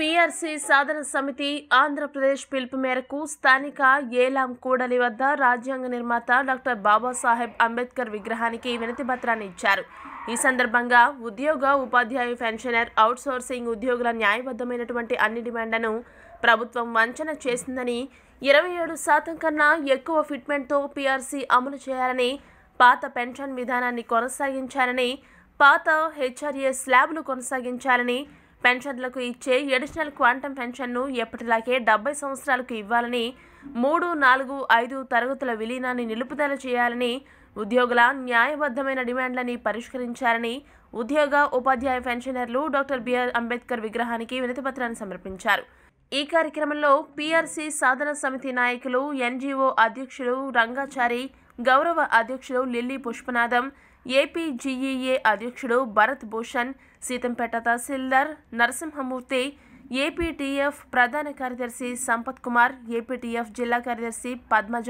PRC సాధన సమితి ఆంధ్రప్రదేశ్ పిలుపు మేరకు స్థానిక ఏలాం కూడలి వద్ద రాజ్యాంగ నిర్మాత డాక్టర్ బాబాసాహెబ్ అంబేద్కర్ విగ్రహానికి వినతి పత్రాన్ని ఇచ్చారు. ఈ సందర్భంగా ఉద్యోగ ఉపాధ్యాయ పెన్షనర్ అవుట్సోర్సింగ్ ఉద్యోగుల న్యాయబద్ధమైనటువంటి అన్ని డిమాండ్లను ప్రభుత్వం వంచన చేసిందని ఇరవై ఏడు శాతం కన్నా ఎక్కువ ఫిట్మెంట్తో పీఆర్సీ అమలు చేయాలని పాత పెన్షన్ విధానాన్ని కొనసాగించాలని పాత హెచ్ఆర్ఏ స్లాబ్లు కొనసాగించాలని పెన్షన్లకు ఇచ్చే ఎడిషనల్ క్వాంటమ్ పెన్షన్ను ఎప్పటిలాగే డెబ్బై సంవత్సరాలకు ఇవ్వాలని మూడు నాలుగు ఐదు తరగతుల విలీనాన్ని నిలుపుదల చేయాలని ఉద్యోగుల న్యాయబద్ధమైన డిమాండ్లని పరిష్కరించారని ఉద్యోగ ఉపాధ్యాయ పెన్షనర్లు డాక్టర్ బిఆర్ అంబేద్కర్ విగ్రహానికి వినతిపత్రాన్ని సమర్పించారు. ఈ కార్యక్రమంలో పీఆర్సీ సాధన సమితి నాయకులు ఎన్జీఓ అధ్యక్షులు రంగాచారి గౌరవ అధ్యక్షులు లిల్లీ పుష్పనాథం ఏపీజీఈఏ అధ్యక్షుడు భరత్ భూషణ్ సీతంపేట తహసీల్దార్ నరసింహమూర్తి ఏపీటీఎఫ్ ప్రధాన కార్యదర్శి సంపత్ కుమార్ ఏపీటీఎఫ్ జిల్లా కార్యదర్శి Padmaja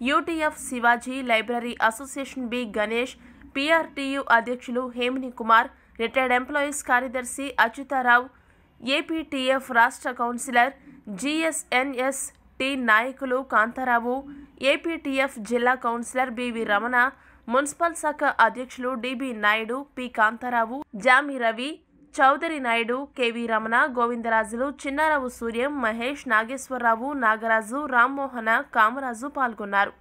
UTF Shivaji library association B Ganesh PRTU అధ్యక్షులు హేమిని కుమార్ రిటైర్డ్ ఎంప్లాయీస్ కార్యదర్శి అచ్యుతారావు ఏపీటీఎఫ్ రాష్ట్ర కౌన్సిలర్ జిఎస్ఎన్ఎస్ టి నాయకులు కాంతారావు ఏపీటీఎఫ్ జిల్లా కౌన్సిలర్ బివి రమణ మున్సిపల్ శాఖ అధ్యక్షులు DB Naidu P Kantharao Jami Ravi Chowdary Naidu KV Ramana Govindarajulu Chinnarao Suryam Mahesh Nageswararao Nagaraju Rammohana Kamaraju పాల్గొన్నారు.